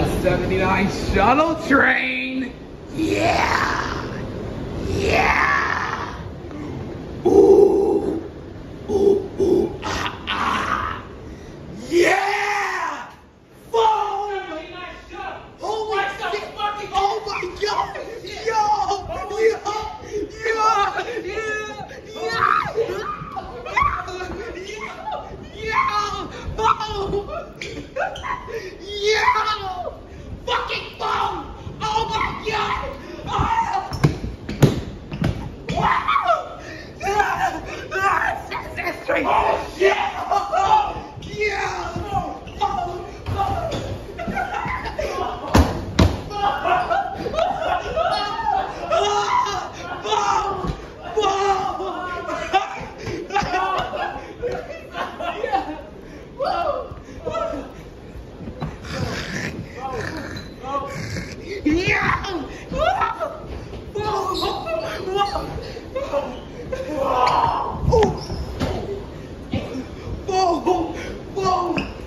the 79 shuttle train. Yeah. Whoa!